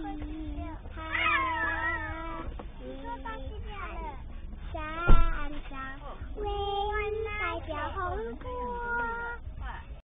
快点开呀你说吧几点了。